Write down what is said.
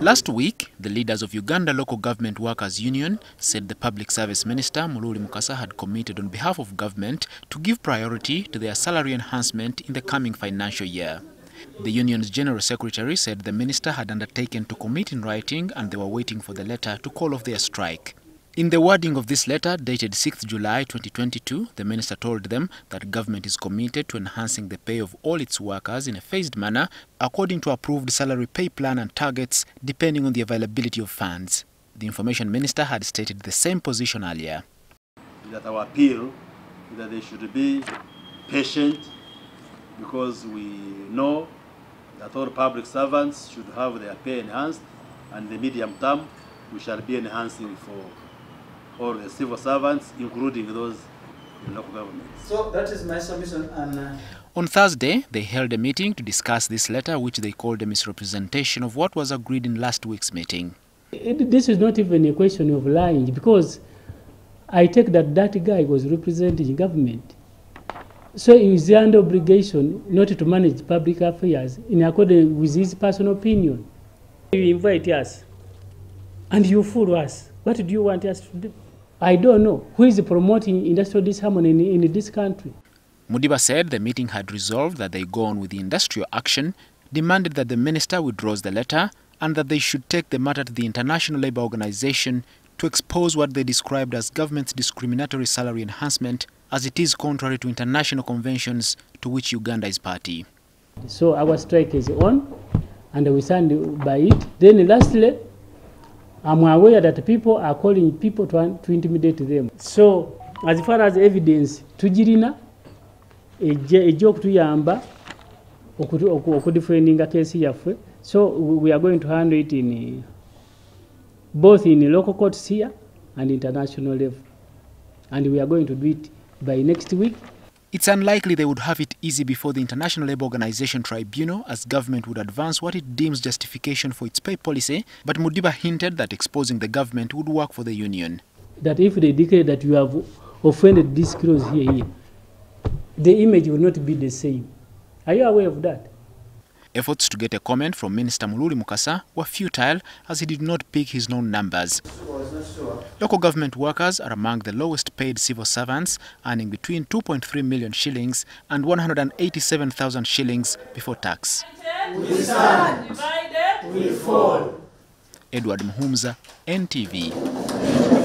Last week, the leaders of Uganda Local Government Workers Union said the Public Service Minister Mululi Mukasa had committed on behalf of government to give priority to their salary enhancement in the coming financial year. The union's general secretary said the minister had undertaken to commit in writing and they were waiting for the letter to call off their strike. In the wording of this letter, dated 6th July 2022, the minister told them that government is committed to enhancing the pay of all its workers in a phased manner according to approved salary pay plan and targets depending on the availability of funds. The information minister had stated the same position earlier. That our appeal that they should be patient because we know that all public servants should have their pay enhanced and the medium term we shall be enhancing for all the civil servants, including those in local governments. So that is my submission and uh, On Thursday, they held a meeting to discuss this letter, which they called a misrepresentation of what was agreed in last week's meeting. It, this is not even a question of lying because I take that that guy was representing government. So he is under obligation not to manage public affairs in accordance with his personal opinion. You invite us and you fool us. What do you want us to do? I don't know. Who is promoting industrial disharmony in, in this country? Mudiba said the meeting had resolved that they go on with the industrial action, demanded that the minister withdraws the letter, and that they should take the matter to the International Labour Organization to expose what they described as government's discriminatory salary enhancement as it is contrary to international conventions to which Uganda is party. So our strike is on and we stand by it. Then lastly, I'm aware that people are calling people to, to intimidate them. So as far as evidence, tujirina ejja okutuyamba okudefendinga keesi yaffe. So we are going to handle it in both in local courts here and international level. And we are going to do it by next week It's unlikely they would have it easy before the International Labour Organization Tribunal as government would advance what it deems justification for its pay policy, but Mudiba hinted that exposing the government would work for the union. that if they declare that you have offended this clause here, here the image will not be the same are you aware of that Efforts to get a comment from Minister Mululi Mukasa were futile as he did not pick his known numbers. Local government workers are among the lowest paid civil servants, earning between 2.3 million shillings and 187,000 shillings before tax. We stand. We fall. Edward Mhumza, NTV.